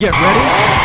Get ready.